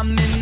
I'm in